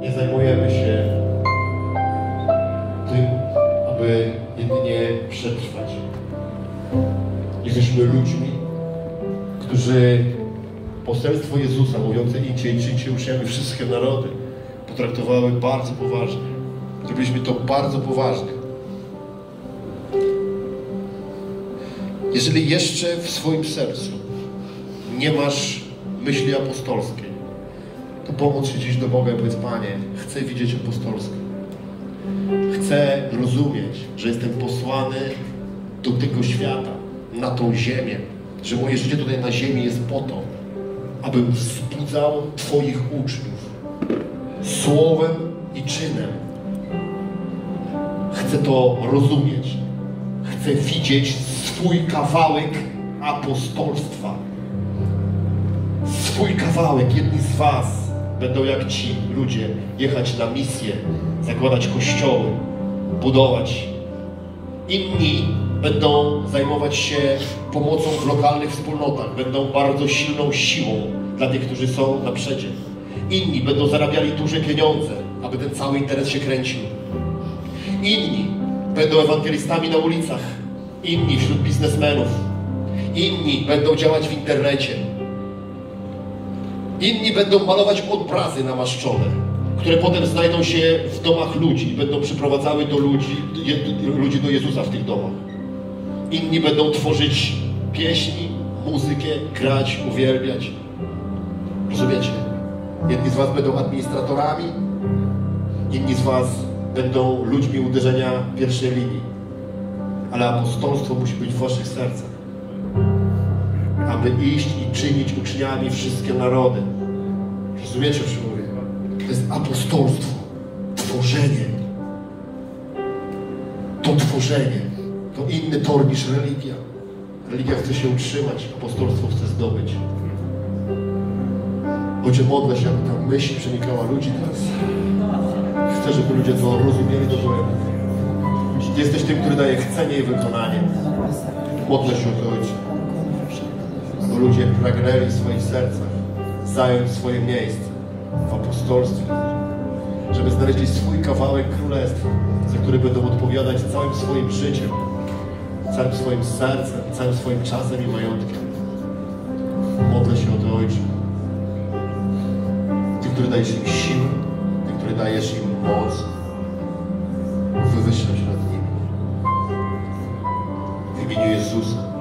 nie zajmujemy się tym, aby jedynie przetrwać. Jesteśmy ludźmi, którzy poselstwo Jezusa mówiące idźcie i czyńcie uczniami wszystkie narody potraktowały bardzo poważnie. Zrobiliśmy to bardzo poważnie. Jeżeli jeszcze w swoim sercu nie masz myśli apostolskiej, to pomóc się dziś do Boga i powiedz, Panie, chcę widzieć apostolskie. Chcę rozumieć, że jestem posłany do tego świata, na tą ziemię, że moje życie tutaj na ziemi jest po to, abym wzbudzał Twoich uczniów słowem i czynem. Chcę to rozumieć. Chcę widzieć swój kawałek apostolstwa. Swój kawałek. Jedni z Was będą jak ci ludzie jechać na misję, zakładać kościoły, budować. Inni będą zajmować się pomocą w lokalnych wspólnotach, będą bardzo silną siłą dla tych, którzy są na przedzie. Inni będą zarabiali duże pieniądze, aby ten cały interes się kręcił. Inni będą ewangelistami na ulicach, inni wśród biznesmenów, inni będą działać w internecie, inni będą malować obrazy namaszczone, które potem znajdą się w domach ludzi będą przyprowadzały do ludzi, ludzi do Jezusa w tych domach. Inni będą tworzyć pieśni, muzykę, grać, uwielbiać. Rozumiecie? Jedni z Was będą administratorami, inni z Was będą ludźmi uderzenia pierwszej linii. Ale apostolstwo musi być w Waszych sercach. Aby iść i czynić uczniami wszystkie narody. Rozumiecie, o czym mówię? To jest apostolstwo. Tworzenie. To tworzenie. To inny tor niż religia. Religia chce się utrzymać, apostolstwo chce zdobyć. Ojcze, modlę się, aby ta myśl przenikała ludzi teraz. Chcę, żeby ludzie to rozumieli do. Ty jesteś tym, który daje chcenie i wykonanie. Modlę się o to, Ojcze ludzie pragnęli w swoich sercach zająć swoje miejsce w apostolstwie, żeby znaleźli swój kawałek królestwa, za który będą odpowiadać całym swoim życiem, całym swoim sercem, całym swoim czasem i majątkiem. Modlę się o to, Ojcze. Ty, który dajesz im siłę, Ty, który dajesz im moc, się nad nimi. W imieniu Jezusa.